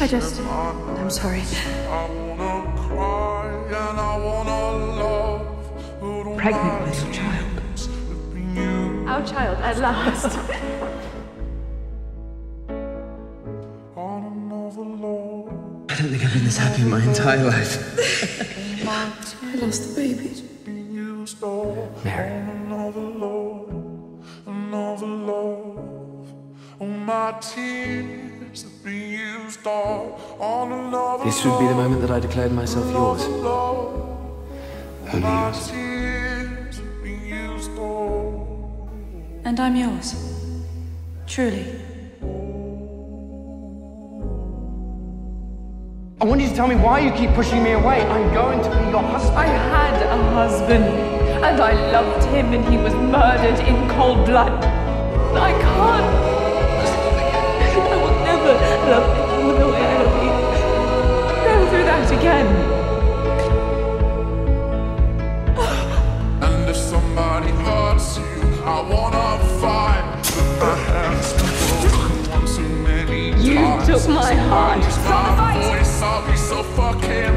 I just. I'm sorry. I wanna cry and I wanna love. Pregnant my with your child. dreams have been you Our child, at last. on another love. I don't think I've been this happy in my entire life. I lost the baby. Been used all Mary. another love, another love. Oh, my tears have been used all on another This would be the moment that I declared myself yours. Only yours. tears have been used all. And I'm yours. Truly. I want you to tell me why you keep pushing me away. I'm going to be your husband. I had a husband, and I loved him, and he was murdered in cold blood. I can't. I will never love anyone the way I love you. Go through that again. And if somebody hurts you, I wanna fight. My hands broken too many You took my heart. Raise my voice, I'll be so fucking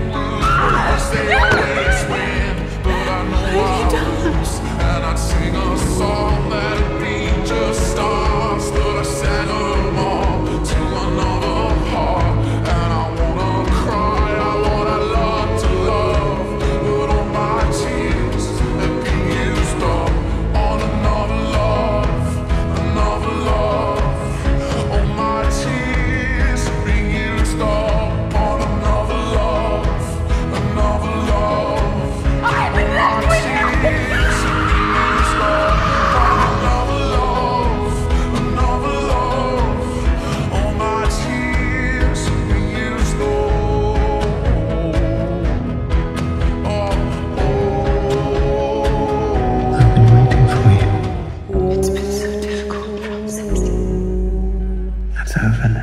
servant.